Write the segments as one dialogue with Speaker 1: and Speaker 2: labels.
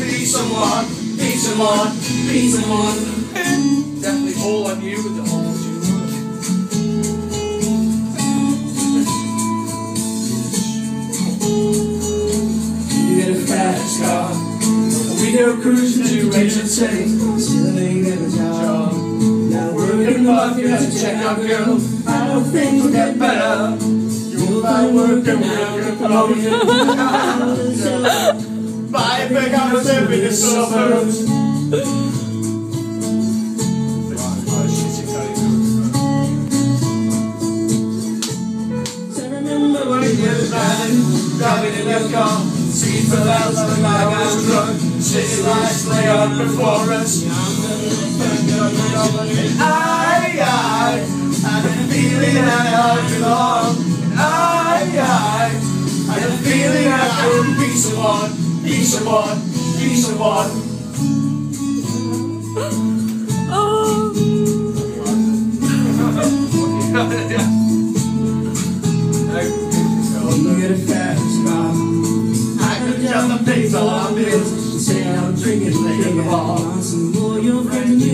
Speaker 1: be someone. Be someone, be someone.
Speaker 2: Definitely all on you with the whole
Speaker 1: You get a fast car. We go cruising to Rachel City. Got a job. Now working hard, you have to check out, girl. I know things will get better. You'll find work and we're gonna promote you. Buy a big house in the. So remember when you were driving, in your car, seat fell out like a guy's drunk, city lights lay up before us. I, I, had a feeling that I belong. I, I, had a feeling I could be someone, be someone, be someone. You get a fast car. I could jump the pigs all on bills. Say I'm drinking, laying the ball. Some more your friends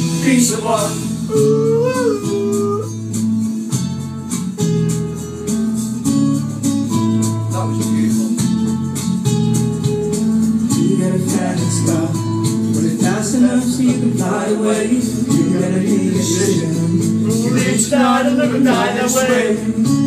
Speaker 1: be someone. Ooh.
Speaker 2: That was beautiful.
Speaker 1: You a fast car, but it fast enough so you can fly away. You gotta make a decision. Reach out and never die that way.